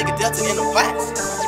nigga Delta in the box.